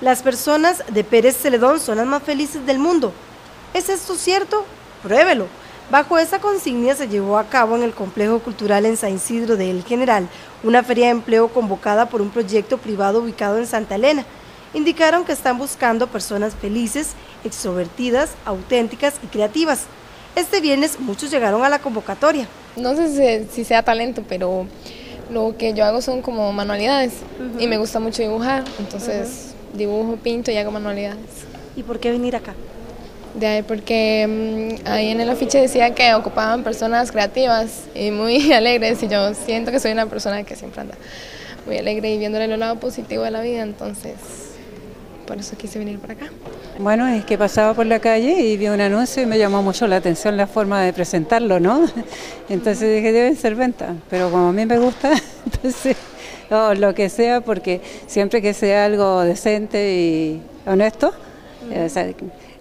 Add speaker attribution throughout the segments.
Speaker 1: Las personas de Pérez Celedón son las más felices del mundo. ¿Es esto cierto? Pruébelo. Bajo esa consigna se llevó a cabo en el Complejo Cultural en San Isidro de El General una feria de empleo convocada por un proyecto privado ubicado en Santa Elena. Indicaron que están buscando personas felices, extrovertidas, auténticas y creativas. Este viernes muchos llegaron a la convocatoria.
Speaker 2: No sé si, sea talento, pero lo que yo hago son como manualidades y me gusta mucho dibujar, entonces dibujo, pinto y hago manualidades.
Speaker 1: ¿Y por qué venir acá?
Speaker 2: De ahí porque mm, ahí en el afiche decía que ocupaban personas creativas y muy alegres y yo siento que soy una persona que siempre anda muy alegre y viéndole el lado positivo de la vida, entonces por eso quise venir para acá.
Speaker 3: Bueno, es que pasaba por la calle y vi un anuncio y me llamó mucho la atención la forma de presentarlo, ¿no? Entonces dije, debe ser venta, pero como a mí me gusta, entonces, lo que sea, porque siempre que sea algo decente y honesto,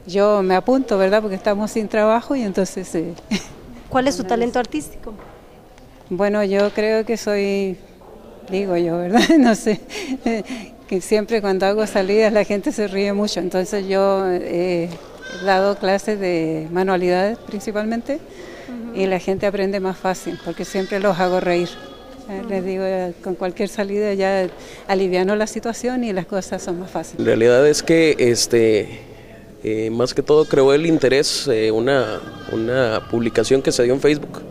Speaker 3: yo me apunto, ¿verdad? Porque estamos sin trabajo y entonces... Eh,
Speaker 1: ¿Cuál es su talento artístico?
Speaker 3: Bueno, yo creo que soy, digo yo, ¿verdad? No sé, que siempre cuando hago salidas la gente se ríe mucho, entonces yo he dado clases de manualidades principalmente y la gente aprende más fácil porque siempre los hago reír. Eh, les digo, eh, con cualquier salida ya aliviano la situación y las cosas son más fáciles.
Speaker 4: En realidad es que este eh, más que todo creó el interés eh, una, una publicación que se dio en Facebook.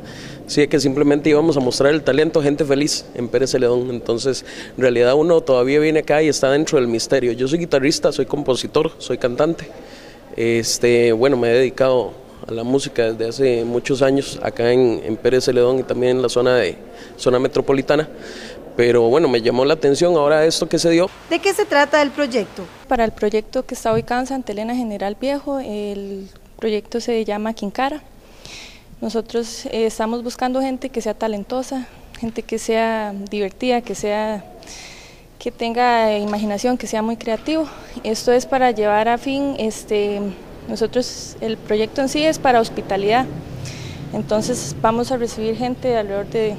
Speaker 4: Sí, que simplemente íbamos a mostrar el talento gente feliz en Pérez Celedón. Entonces, en realidad uno todavía viene acá y está dentro del misterio. Yo soy guitarrista, soy compositor, soy cantante. Este, bueno, me he dedicado a la música desde hace muchos años acá en, en Pérez Celedón y también en la zona de zona metropolitana pero bueno, me llamó la atención ahora esto que se dio.
Speaker 1: ¿De qué se trata el proyecto?
Speaker 2: Para el proyecto que está ubicado en Santa Elena General Viejo, el proyecto se llama Quincara. Nosotros eh, estamos buscando gente que sea talentosa, gente que sea divertida, que sea que tenga imaginación, que sea muy creativo. Esto es para llevar a fin, este, nosotros, el proyecto en sí es para hospitalidad. Entonces vamos a recibir gente alrededor de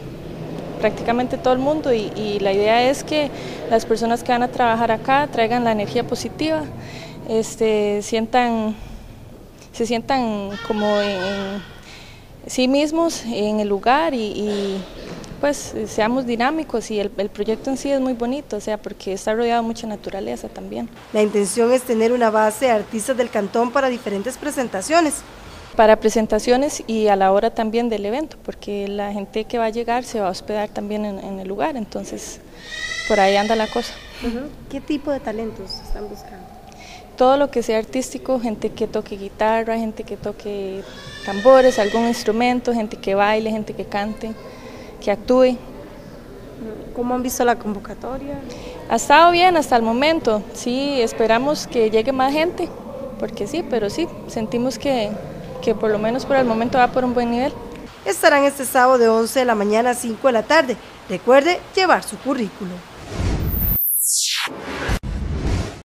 Speaker 2: prácticamente todo el mundo y, la idea es que las personas que van a trabajar acá traigan la energía positiva, este, sientan, se sientan como en, sí mismos en el lugar y, pues seamos dinámicos y el, el, proyecto en sí es muy bonito, o sea, porque está rodeado de mucha naturaleza también.
Speaker 1: La intención es tener una base de artistas del cantón para diferentes presentaciones
Speaker 2: para presentaciones y a la hora también del evento, porque la gente que va a llegar se va a hospedar también en, el lugar, entonces por ahí anda la cosa.
Speaker 1: ¿Qué tipo de talentos están buscando?
Speaker 2: Todo lo que sea artístico, gente que toque guitarra, gente que toque tambores, algún instrumento, gente que baile, gente que cante, que actúe.
Speaker 1: ¿Cómo han visto la convocatoria?
Speaker 2: Ha estado bien hasta el momento, sí, esperamos que llegue más gente, porque sí, pero sí, sentimos que, que por lo menos por el momento va por un buen nivel.
Speaker 1: Estarán este sábado de 11 de la mañana a 5 de la tarde. Recuerde llevar su currículo.